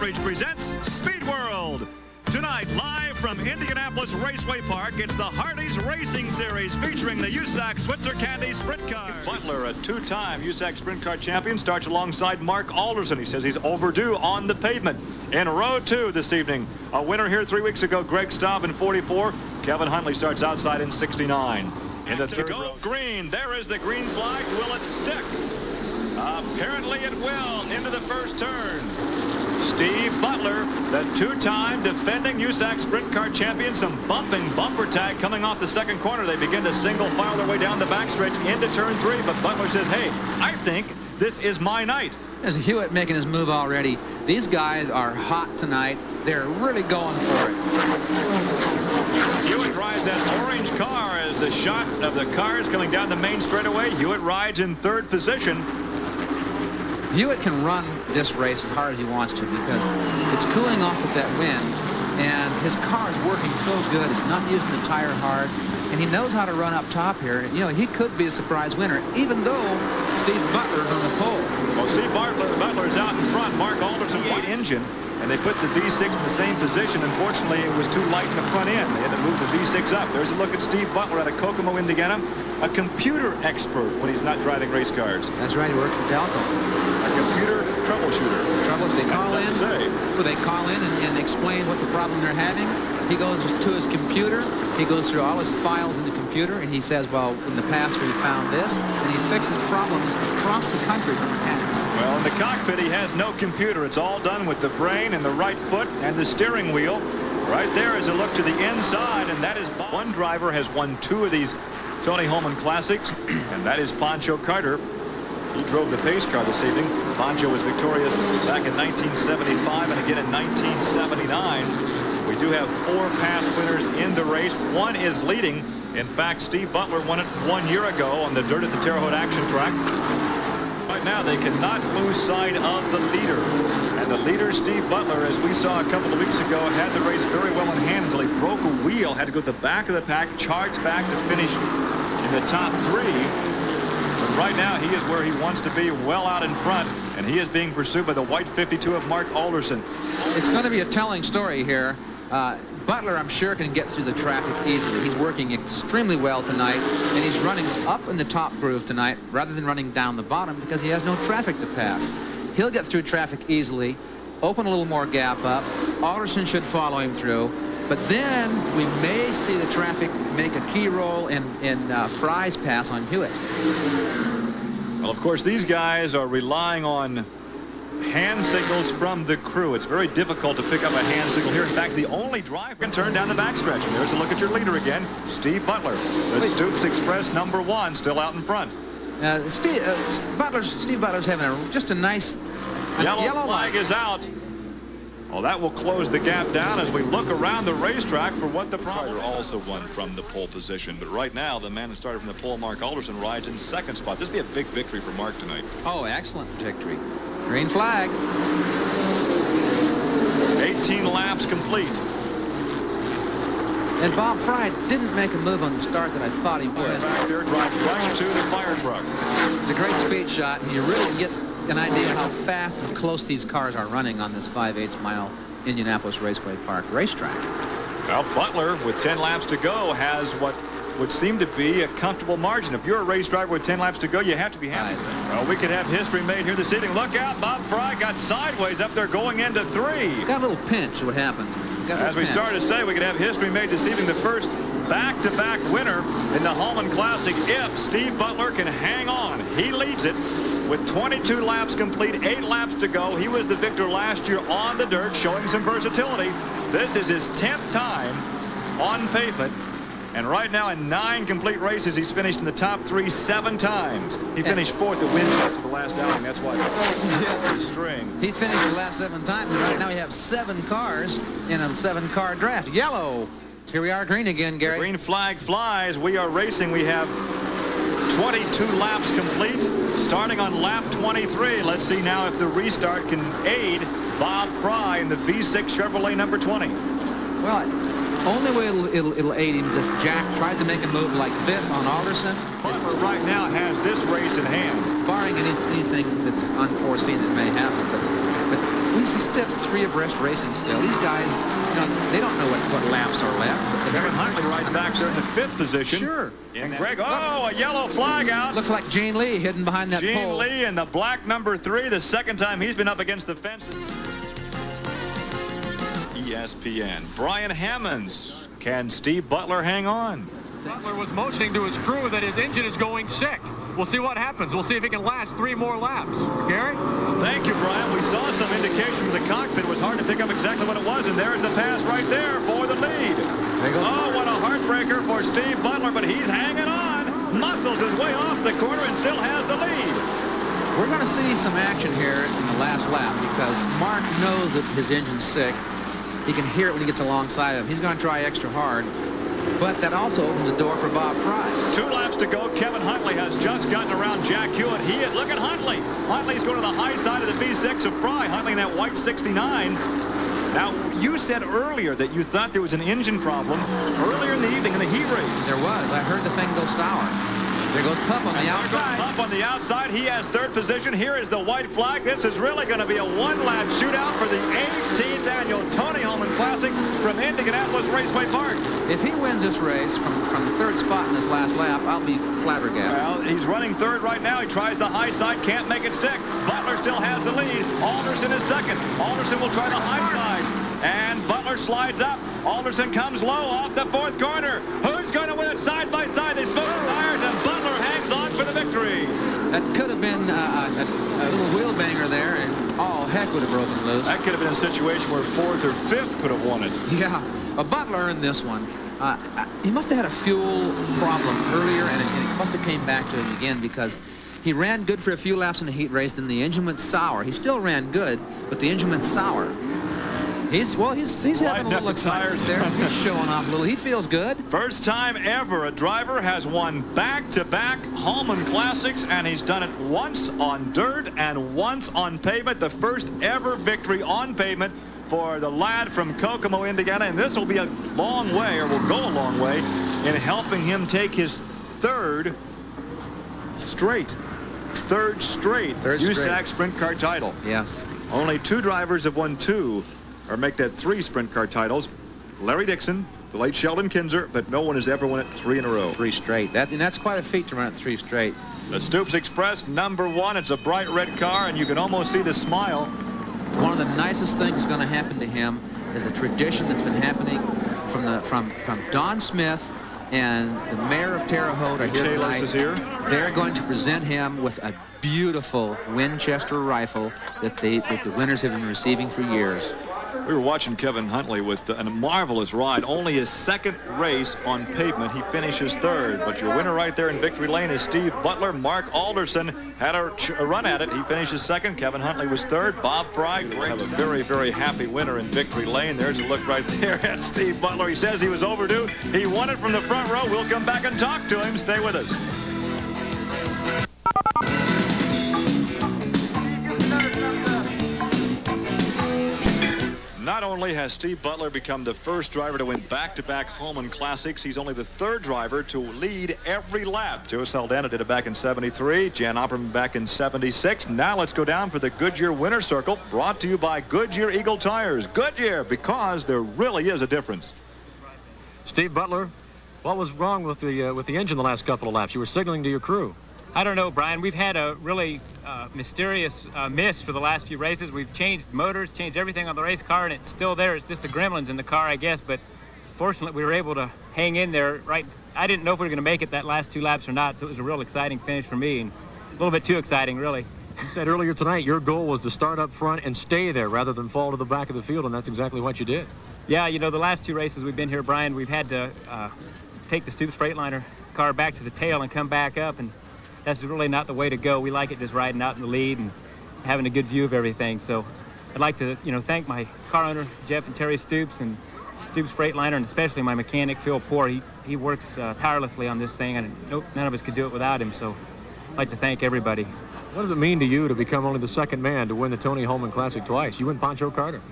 Beverage presents Speed World. Tonight, live from Indianapolis Raceway Park, it's the Hardee's Racing Series featuring the USAC Switzer Candy Sprint Car. Butler, a two-time USAC Sprint Car champion, starts alongside Mark Alderson. He says he's overdue on the pavement. In row two this evening, a winner here three weeks ago, Greg Staub in 44. Kevin Huntley starts outside in 69. In the third go row. green. There is the green flag. Will it stick? Apparently it will into the first turn. Steve Butler, the two-time defending USAC Sprint Car champion. Some bumping bumper tag coming off the second corner. They begin to single file their way down the backstretch into turn three. But Butler says, hey, I think this is my night. There's Hewitt making his move already. These guys are hot tonight. They're really going for it. Hewitt drives that orange car as the shot of the cars coming down the main straightaway. Hewitt rides in third position. Hewitt can run this race as hard as he wants to because it's cooling off with that wind and his car is working so good. He's not using the tire hard and he knows how to run up top here. You know, he could be a surprise winner even though Steve Butler's on the pole. Well, Steve Butler, Butler's out in front. Mark Alderson, white engine, and they put the V6 in the same position. Unfortunately, it was too light in the front end. They had to move the V6 up. There's a look at Steve Butler out of Kokomo, Indiana, a computer expert when he's not driving race cars. That's right, he works for Delco. A computer troubleshooter. Trouble they call in, well, they call in and, and explain what the problem they're having. He goes to his computer. He goes through all his files in the computer, and he says, well, in the past we found this, and he fixes problems across the country for mechanics. Well, in the cockpit, he has no computer. It's all done with the brain and the right foot and the steering wheel. Right there is a look to the inside, and that is one driver has won two of these Tony Hulman Classics, and that is Pancho Carter. He drove the pace car this evening. Pancho was victorious back in 1975 and again in 1979. We do have four past winners in the race. One is leading. In fact, Steve Butler won it one year ago on the dirt at the Terre Haute Action Track. Right now, they cannot lose sight of the leader. And the leader, Steve Butler, as we saw a couple of weeks ago, had the race very well in hand until he broke a wheel, had to go to the back of the pack, charge back to finish in the top three. Right now, he is where he wants to be, well out in front, and he is being pursued by the white 52 of Mark Alderson. It's going to be a telling story here. Uh, Butler, I'm sure, can get through the traffic easily. He's working extremely well tonight, and he's running up in the top groove tonight rather than running down the bottom because he has no traffic to pass. He'll get through traffic easily, open a little more gap up. Alderson should follow him through. But then we may see the traffic make a key role in, in uh, Fry's pass on Hewitt. Well, of course, these guys are relying on hand signals from the crew. It's very difficult to pick up a hand signal here. In fact, the only drive can turn down the backstretch. And there's a look at your leader again, Steve Butler. The Stoops Express number one still out in front. Uh, Steve, uh, Butler's, Steve Butler's having a, just a nice Yellow, yellow flag is out. Well, that will close the gap down as we look around the racetrack for what the problem is. also won from the pole position. But right now, the man that started from the pole, Mark Alderson, rides in second spot. This would be a big victory for Mark tonight. Oh, excellent victory. Green flag. 18 laps complete. And Bob Fry didn't make a move on the start that I thought he would. Back there, drive right to the fire truck. It's a great speed shot, and you really get an idea how fast and close these cars are running on this 5/8 mile Indianapolis Raceway Park racetrack. Well, Butler, with 10 laps to go, has what would seem to be a comfortable margin. If you're a race driver with 10 laps to go, you have to be happy. Right. Well, we could have history made here this evening. Look out, Bob Fry got sideways up there going into three. Got a little pinch. What happened? As we pinch. started to say, we could have history made this evening. The first back-to-back winner in the Hulman Classic if Steve Butler can hang on. He leads it with 22 laps complete, eight laps to go. He was the victor last year on the dirt, showing some versatility. This is his 10th time on pavement. And right now, in nine complete races, he's finished in the top three seven times. He finished fourth at Winchester the last outing. That's why a string. He finished the last seven times, and right now we have seven cars in a seven-car draft. Yellow. Here we are, green again, Gary. Green flag flies. We are racing. We have 22 laps complete. Starting on lap 23. Let's see now if the restart can aid Bob Fry in the V6 Chevrolet number 20. Well, only way it'll, it'll, it'll aid him is if Jack tries to make a move like this on Alderson, Butler right now has this race in hand. barring anything that's unforeseen that may happen. But, but he's a stiff three abreast racing still. These guys, you know, they don't know what, what laps are left. Kevin Huntley right back there in the fifth position. Sure. And Greg, oh, a yellow flag out. Looks like Gene Lee hidden behind that Gene pole. Lee in the black number three, the second time he's been up against the fence. ESPN. Brian Hammons. Can Steve Butler hang on? Butler was motioning to his crew that his engine is going sick. We'll see what happens. We'll see if he can last three more laps. Gary? Thank you, Brian. We saw some indication from the cockpit. It was hard to pick up exactly what it was, and there's the pass right there for the lead. Oh, what a heartbreaker for Steve Butler, but he's hanging on. Muscles his way off the corner and still has the lead. We're going to see some action here in the last lap because Mark knows that his engine's sick. He can hear it when he gets alongside of him. He's going to try extra hard. But that also opens the door for Bob Price. Two laps to go. Kevin Huntley has just gotten around Jack Hewitt. He look at Huntley. Huntley's going to the high side of the V6 of Fry. Huntley in that white 69. Now, you said earlier that you thought there was an engine problem earlier in the evening in the heat race. There was. I heard the thing go sour. There goes Pup on the outside. Pup on the outside. He has third position. Here is the white flag. This is really going to be a one-lap shootout for the 18th annual Tony Hulman Classic from Indianapolis Raceway Park. If he wins this race from, from the third spot in his last lap, I'll be flabbergasted. Well, he's running third right now. He tries the high side, can't make it stick. Butler still has the lead. Alderson is second. Alderson will try the high side. And Butler slides up. Alderson comes low off the fourth corner. Who's going to win it side by side? They smoke the tires, and Butler hangs on for the victory. That could have been uh, a, a, little wheel banger there, all heck would have broken loose. That could have been a situation where fourth or fifth could have won it. Yeah, but Butler in this one. Uh, he must have had a fuel problem earlier, and it, and it must have came back to him again because he ran good for a few laps in the heat race, then the engine went sour. He still ran good, but the engine went sour. He's well. He's he's having a little excitement there. He's showing off a little. He feels good. First time ever a driver has won back-to-back Hulman Classics, and he's done it once on dirt and once on pavement. The first ever victory on pavement for the lad from Kokomo, Indiana, and this will be a long way, or will go a long way, in helping him take his third straight, third straight third USAC straight. Sprint Car title. Yes. Only two drivers have won two or make that three sprint car titles. Larry Dickson, the late Sheldon Kinser, but no one has ever won it three in a row. Three straight. That, and that's quite a feat to run it three straight. The Stoops Express, number one. It's a bright red car, and you can almost see the smile. One of the nicest things that's going to happen to him is a tradition that's been happening from the from from Don Smith and the mayor of Terre Haute are here tonight. is here. They're going to present him with a beautiful Winchester rifle that they that the winners have been receiving for years. We were watching Kevin Huntley with uh, a marvelous ride. Only his second race on pavement. He finishes third. But your winner right there in victory lane is Steve Butler. Mark Alderson had a, run at it. He finishes second. Kevin Huntley was third. Bob Fry have a very, very happy winner in victory lane. There's a look right there at Steve Butler. He says he was overdue. He won it from the front row. We'll come back and talk to him. Stay with us. Not only has Steve Butler become the first driver to win back-to-back Hulman Classics, he's only the third driver to lead every lap. Joe Saldana did it back in 73, Jan Opperman back in 76. Now let's go down for the Goodyear Winner Circle, brought to you by Goodyear Eagle Tires. Goodyear, because there really is a difference. Steve Butler, what was wrong with the uh, with the engine the last couple of laps? You were signaling to your crew. I don't know, Brian. We've had a really uh, mysterious uh, miss for the last few races. We've changed motors, changed everything on the race car, and it's still there. It's just the gremlins in the car, I guess. But fortunately, we were able to hang in there. Right, I didn't know if we were going to make it that last two laps or not. So it was a real exciting finish for me, and a little bit too exciting, really. You said earlier tonight your goal was to start up front and stay there rather than fall to the back of the field, and that's exactly what you did. Yeah, you know, the last two races we've been here, Brian, we've had to uh, take the Stoops Freightliner car back to the tail and come back up, and that's really not the way to go. We like it just riding out in the lead and having a good view of everything. So I'd like to, you know, thank my car owner, Jeff and Terry Stoops, and Stoops Freightliner, and especially my mechanic, Phil Poor. He, he works uh, tirelessly on this thing, and nope, none of us could do it without him. So I'd like to thank everybody. What does it mean to you to become only the second man to win the Tony Hulman Classic twice? You and Pancho Carter.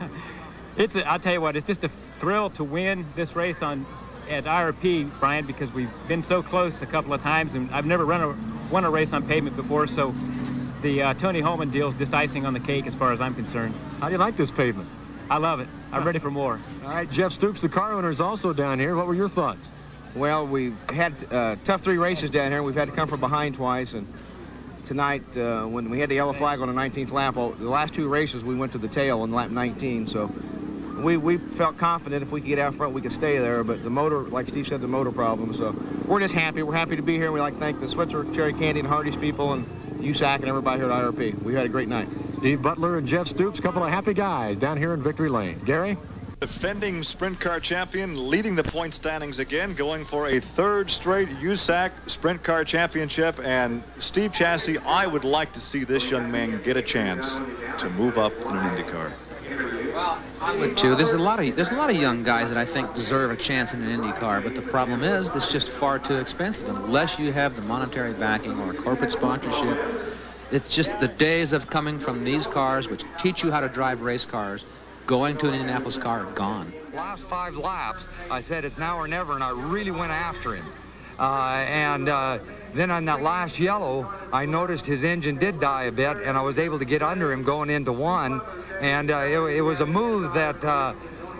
it's, a, I'll tell you what, it's just a thrill to win this race on at IRP, Brian, because we've been so close a couple of times, and I've never run a, won a race on pavement before, so the uh, Tony Hulman deal is just icing on the cake as far as I'm concerned. How do you like this pavement? I love it. I'm ready for more. All right, Jeff Stoops, the car owner, is also down here. What were your thoughts? Well, we've had uh, tough three races down here. And we've had to come from behind twice, and tonight, uh, when we had the yellow flag on the 19th lap, the last two races we went to the tail on lap 19, so we, we felt confident if we could get out front, we could stay there. But the motor, like Steve said, the motor problem. So we're just happy. We're happy to be here. We like to thank the Switzer Cherry Candy and Hardee's people and USAC and everybody here at IRP. We had a great night. Steve Butler and Jeff Stoops, couple of happy guys down here in Victory Lane. Gary? Defending sprint car champion, leading the point standings again, going for a third straight USAC sprint car championship. And Steve Chassey, I would like to see this young man get a chance to move up in an IndyCar. I would too. There's a lot of there's a lot of young guys that I think deserve a chance in an Indy car, but the problem is it's just far too expensive unless you have the monetary backing or corporate sponsorship. It's just the days of coming from these cars, which teach you how to drive race cars, going to an Indianapolis car gone. Last five laps, I said it's now or never, and I really went after him. Uh, and uh, then on that last yellow, I noticed his engine did die a bit, and I was able to get under him going into one. And uh, it, it, was a move that uh,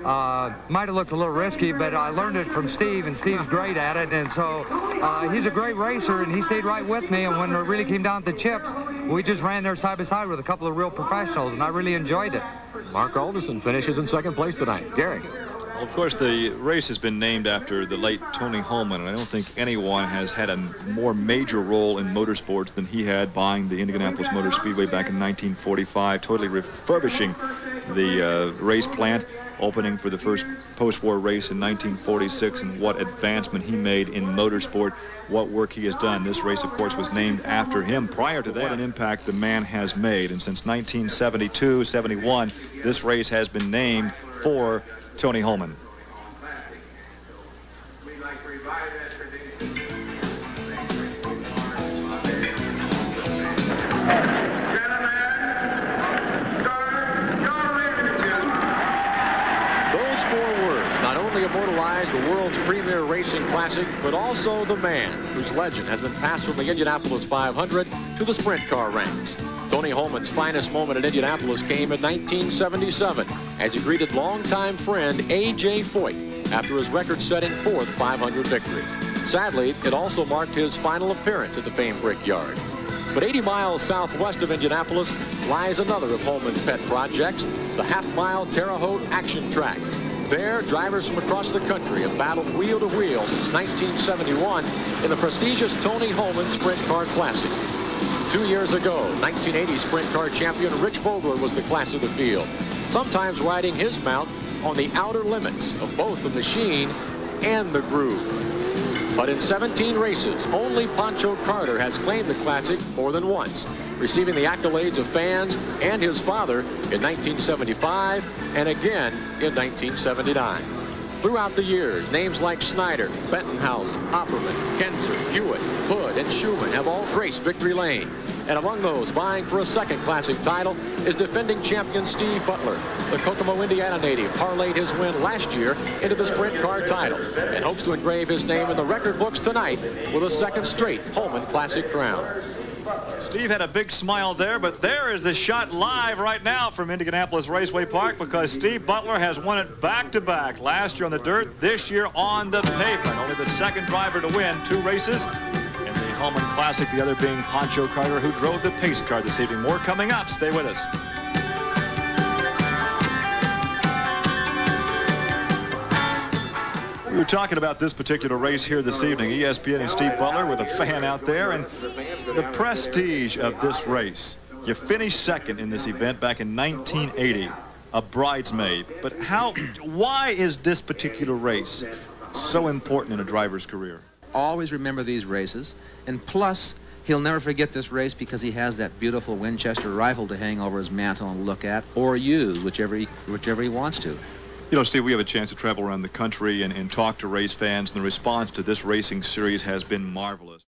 uh, might have looked a little risky, but I learned it from Steve, and Steve's great at it. And so uh, he's a great racer, and he stayed right with me. And when it really came down to chips, we just ran there side by side with a couple of real professionals, and I really enjoyed it. Mark Alderson finishes in second place tonight. Gary. Well, of course, the race has been named after the late Tony Hulman, and I don't think anyone has had a more major role in motorsports than he had buying the Indianapolis Motor Speedway back in 1945, totally refurbishing the uh, race plant, opening for the first post-war race in 1946, and what advancement he made in motorsport, what work he has done. This race, of course, was named after him. Prior to that, what an impact the man has made, and since 1972-71, this race has been named for Tony Hulman. Those four words not only immortalize the world's premier racing classic, but also the man whose legend has been passed from the Indianapolis 500 to the sprint car ranks. Tony Hulman's finest moment at Indianapolis came in 1977 as he greeted longtime friend A.J. Foyt after his record-setting fourth 500 victory. Sadly, it also marked his final appearance at the famed Brickyard. But 80 miles southwest of Indianapolis lies another of Hulman's pet projects, the half-mile Terre Haute Action Track. There, drivers from across the country have battled wheel to wheel since 1971 in the prestigious Tony Hulman Sprint Car Classic. Two years ago, 1980 sprint car champion Rich Vogler was the class of the field, sometimes riding his mount on the outer limits of both the machine and the groove. But in 17 races, only Pancho Carter has claimed the classic more than once, receiving the accolades of fans and his father in 1975 and again in 1979. Throughout the years, names like Snyder, Bettenhausen, Opperman, Kinser, Hewitt, Hood, and Shuman have all graced Victory Lane. And among those vying for a second classic title is defending champion Steve Butler. The Kokomo, Indiana native parlayed his win last year into the sprint car title and hopes to engrave his name in the record books tonight with a second straight Hulman Classic crown. Steve had a big smile there, but there is the shot live right now from Indianapolis Raceway Park because Steve Butler has won it back-to-back. -back. Last year on the dirt, this year on the pavement. Only the second driver to win two races Hulman Classic, the other being Pancho Carter, who drove the pace car this evening. More coming up. Stay with us. We were talking about this particular race here this evening. ESPN and Steve Butler with a fan out there. And the prestige of this race. You finished second in this event back in 1980, a bridesmaid. But how, why is this particular race so important in a driver's career? Always remember these races. And plus, he'll never forget this race because he has that beautiful Winchester rifle to hang over his mantle and look at, or use, whichever he, whichever he wants to. You know, Steve, we have a chance to travel around the country and, and talk to race fans, and the response to this racing series has been marvelous.